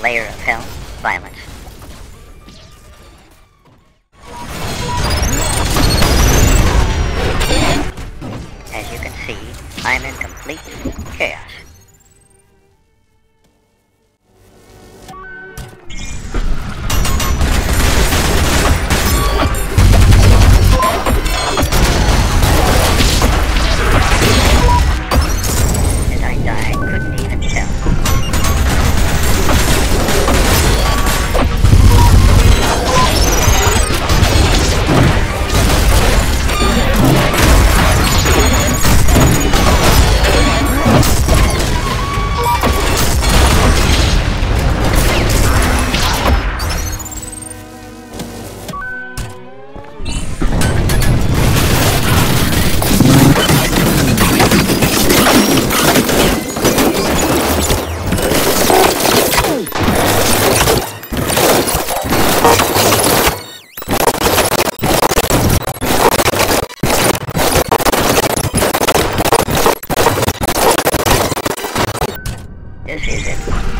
layer of hell, violence. As you can see, I'm in complete chaos. this season.